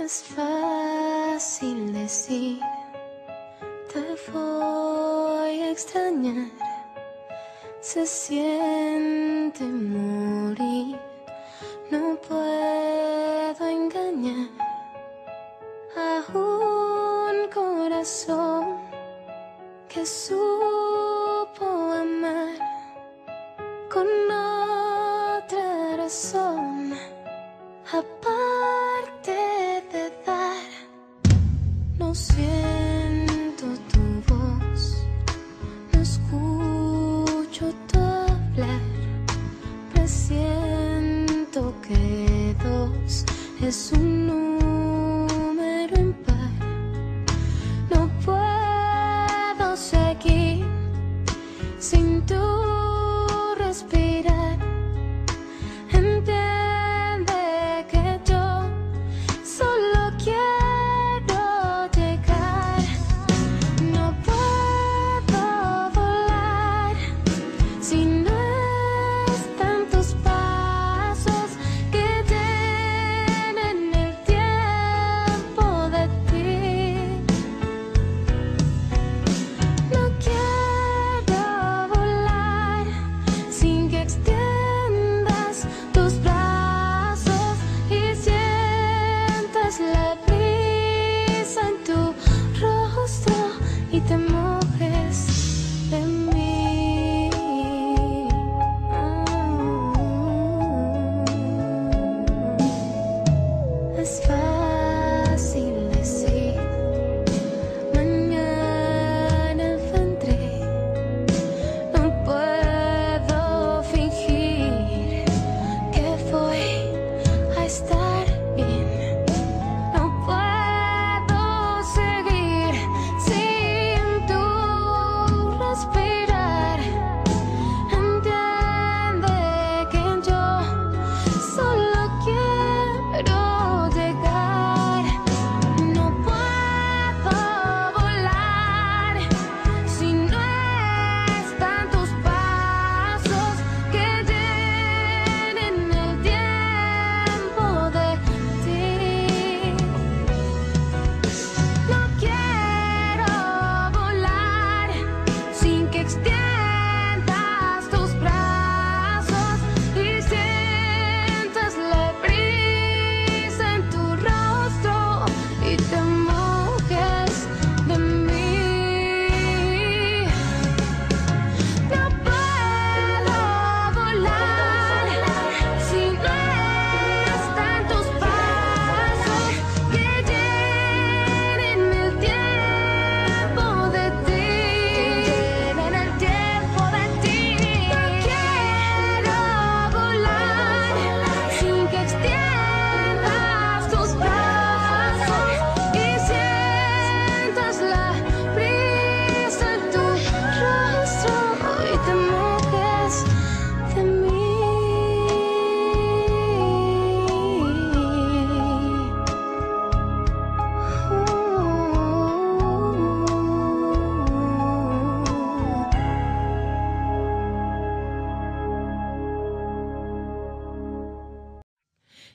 Es fácil decir, te voy a extrañar. Se siente morir, no puedo engañar a un corazón que supo amar con otra razón. Siento tu voz, me escucho hablar, me siento que dos es un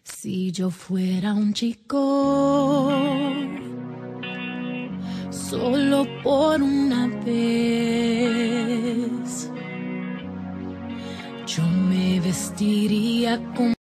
Si yo fuera un chico, solo por una vez, yo me vestiría con...